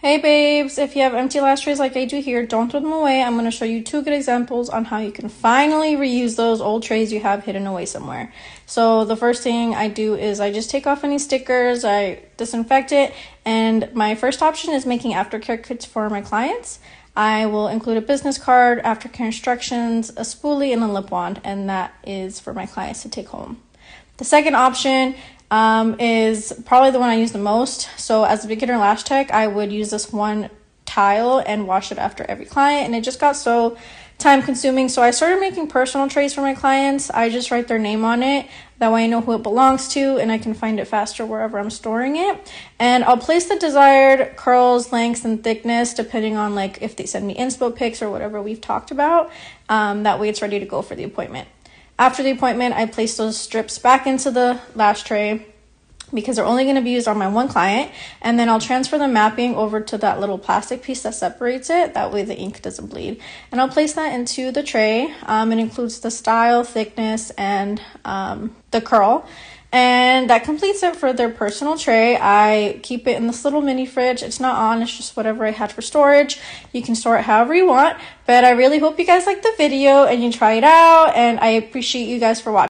Hey babes, if you have empty lash trays like I do here, don't throw them away. I'm going to show you two good examples on how you can finally reuse those old trays you have hidden away somewhere. So the first thing I do is I just take off any stickers, I disinfect it, and my first option is making aftercare kits for my clients. I will include a business card, aftercare instructions, a spoolie, and a lip wand, and that is for my clients to take home. The second option um, is probably the one I use the most. So as a beginner lash tech, I would use this one tile and wash it after every client, and it just got so time consuming. So I started making personal trays for my clients. I just write their name on it. That way I know who it belongs to and I can find it faster wherever I'm storing it. And I'll place the desired curls, lengths, and thickness depending on like if they send me inspo pics or whatever we've talked about. Um, that way it's ready to go for the appointment. After the appointment, I place those strips back into the lash tray because they're only going to be used on my one client and then I'll transfer the mapping over to that little plastic piece that separates it that way the ink doesn't bleed and I'll place that into the tray um, it includes the style thickness and um, the curl and that completes it for their personal tray. I keep it in this little mini fridge. It's not on, it's just whatever I had for storage. You can store it however you want. But I really hope you guys like the video and you try it out. And I appreciate you guys for watching.